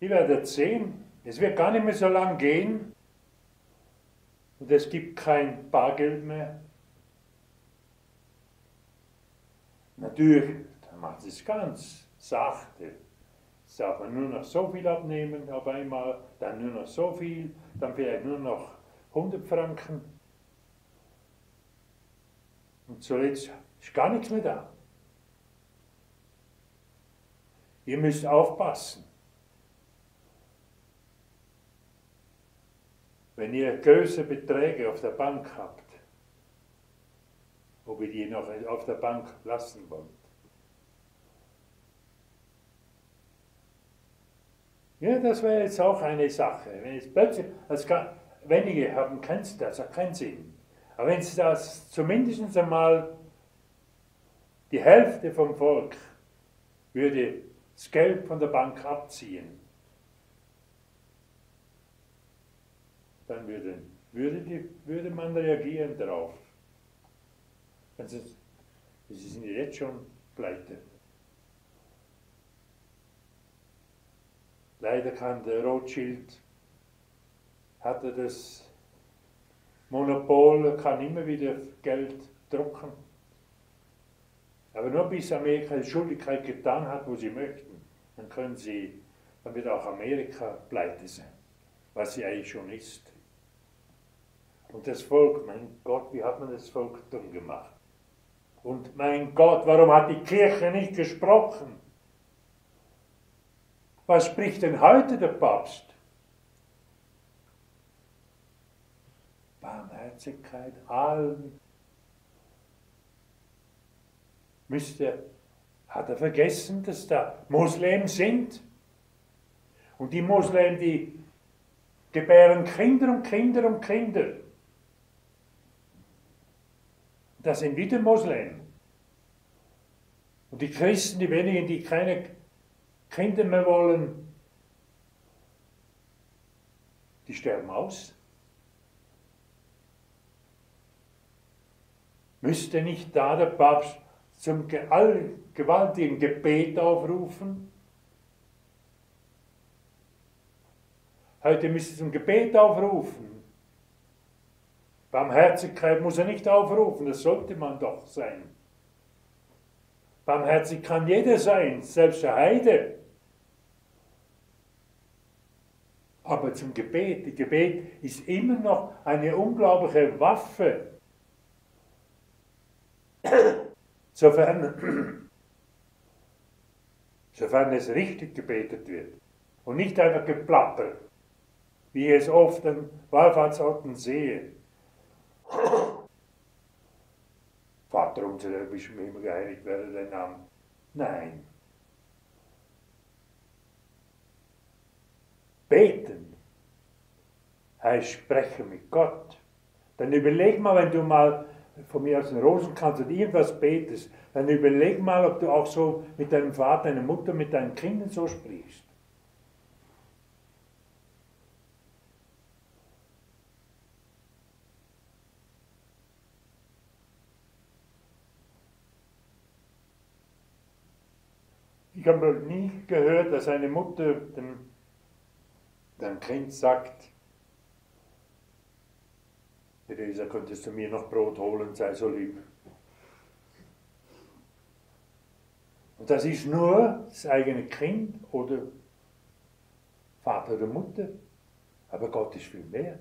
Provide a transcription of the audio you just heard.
Ihr werdet sehen, es wird gar nicht mehr so lang gehen und es gibt kein Bargeld mehr. Natürlich, dann macht es ganz sachte. Darf man nur noch so viel abnehmen auf einmal, dann nur noch so viel, dann vielleicht nur noch 100 Franken. Und zuletzt ist gar nichts mehr da. Ihr müsst aufpassen. Wenn ihr größere Beträge auf der Bank habt, ob ihr die noch auf der Bank lassen wollt. Ja, das wäre jetzt auch eine Sache. Wenn jetzt plötzlich, das kann, wenige haben keinen, das hat keinen Sinn. Aber wenn es das zumindest einmal die Hälfte vom Volk würde das Geld von der Bank abziehen, dann würde, würde, die, würde man reagieren darauf. Also, sie sind jetzt schon pleite. Leider kann der Rothschild, hatte das Monopol, kann immer wieder Geld drucken. Aber nur bis Amerika die Schuldigkeit getan hat, wo sie möchten, dann können sie, dann wird auch Amerika pleite sein, was sie eigentlich schon ist. Und das Volk, mein Gott, wie hat man das Volk dumm gemacht? Und mein Gott, warum hat die Kirche nicht gesprochen? Was spricht denn heute der Papst? Barmherzigkeit allen. Müsste, hat er vergessen, dass da Muslimen sind? Und die Muslimen, die gebären Kinder und Kinder und Kinder. Das sind wieder Muslimen. Und die Christen, die wenigen, die keine Kinder mehr wollen, die sterben aus. Müsste nicht da der Papst zum gewaltigen Gebet aufrufen? Heute müsste zum Gebet aufrufen. Barmherzigkeit muss er nicht aufrufen, das sollte man doch sein. Barmherzig kann jeder sein, selbst der Heide. Aber zum Gebet, die Gebet ist immer noch eine unglaubliche Waffe. Sofern, sofern es richtig gebetet wird und nicht einfach geplappert, wie ich es oft an Wallfahrtsorten sehe. Vater unser, bist mir immer geheiligt werde dein Name. Nein. Beten heißt sprechen mit Gott. Dann überleg mal, wenn du mal von mir aus den Rosenkranz oder irgendwas betest, dann überleg mal, ob du auch so mit deinem Vater, deiner Mutter, mit deinen Kindern so sprichst. Ich habe nie gehört, dass eine Mutter dem, dem Kind sagt, Theresa, könntest du mir noch Brot holen, sei so lieb. Und das ist nur das eigene Kind oder Vater oder Mutter. Aber Gott ist viel mehr.